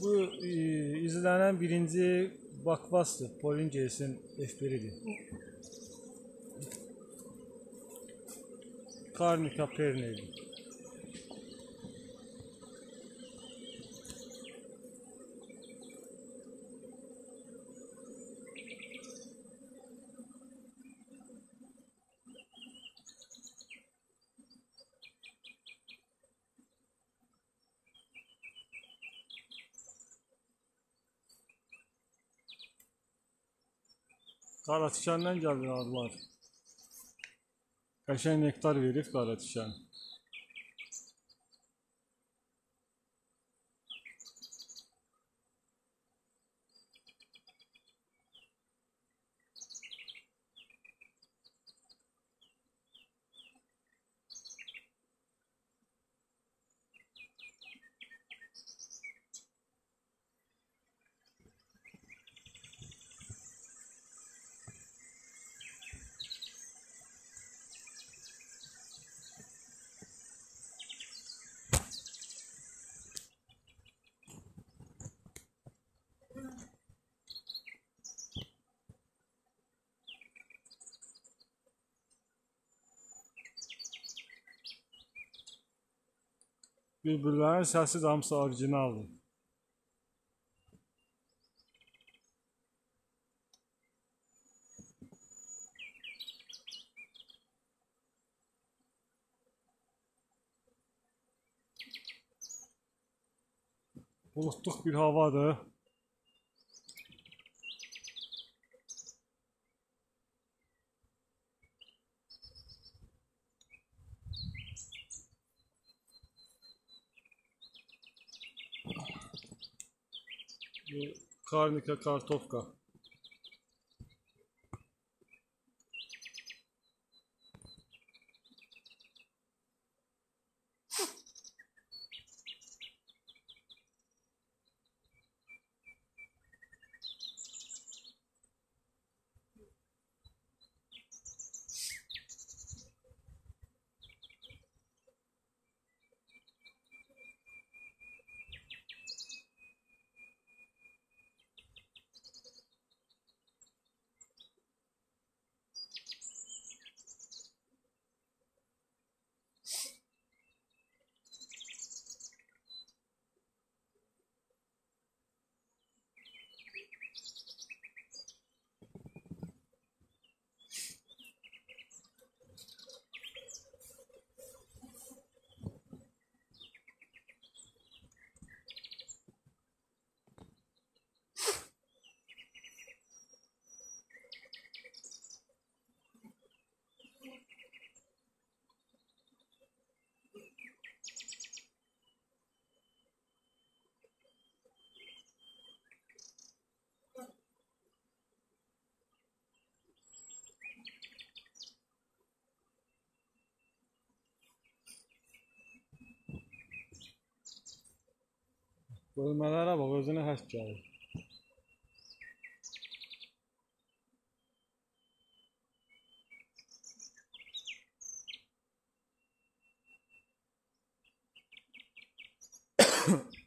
Bu e, izlenen birinci Bakvas'tı. Jason F1'idi. Karnika Perneydi. Qaratişandan gəldi adlar. Qəşəng nektar verib Qaratişan. Bülbüllərin səsi də hamısı orijinaldır. Bulutluq bir havadır. Karnika Kartofka. குதிமதார பகவசன ஹஸ்டாய் Huh.